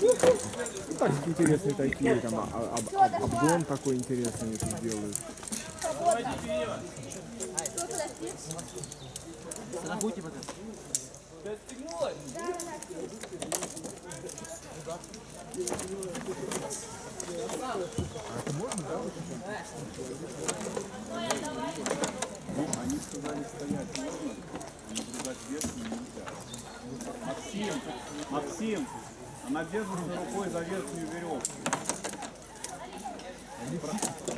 Ну, так, интересные такие, там, а- а- об- об- обгон такой интересный они тут делают. Максим, Максим, она держится рукой за верхнюю веревку.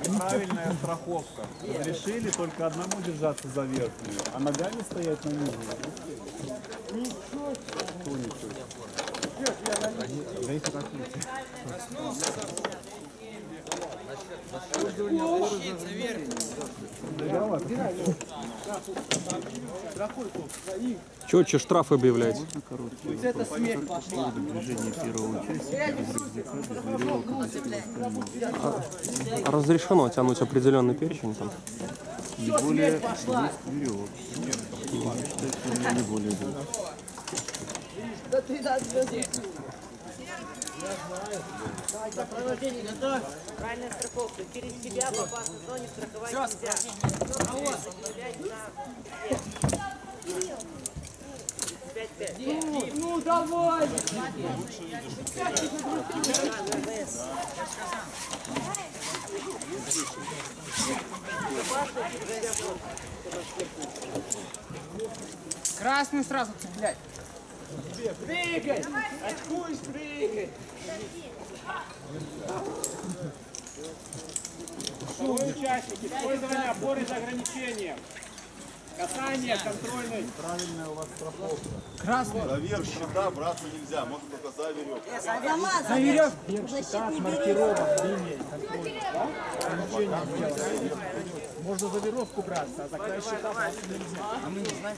Неправильная страховка. Разрешили только одному держаться за верхнюю, а ногами стоять на нижней. Четче штраф объявлять. А разрешено тянуть определенный перечень там? Правильная страховка. Через тебя в опасной зоне страховать нельзя. Ну давай! Красный сразу цеплять. Прыгай! Очкуешь, прыгай! Второй участник. Использование опоры с ограничением. Касание контрольной. Правильная у вас страховка. Красный. Наверх щита браться нельзя, можно только за веревку. За веревку. Щита с маркировок линией делать. Можно за веревку браться, а за край щита браться нельзя. А мы не знаем.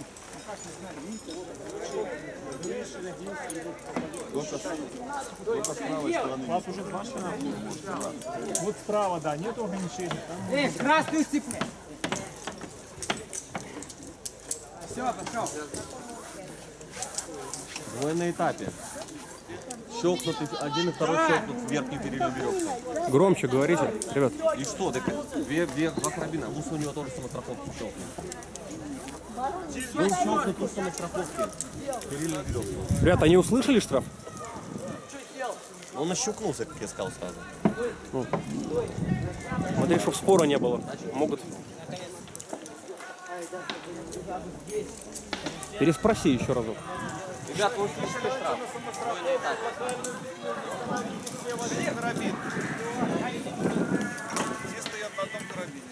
Вас уже два штрафа. Вот справа, да, нет ограничений. Эй, красный цеплять. Все, пошел. Вы на этапе. Щелкнутый, один и второй щелкнут в верхнюю переднюю веревку. Громче говорите, ребят. И что? Так две, две, два карабина. Луса у него тоже самостраховку щелкнет. Он щелкнет из самостраховки. Переднюю веревку. Ребята, они услышали штраф? Он нащелкнулся, как я сказал сразу. Смотри, чтобы спора не было. Могут. Переспроси еще разок. Ребят, вы услышали штраф? Карабин. Все стоят на одном карабине.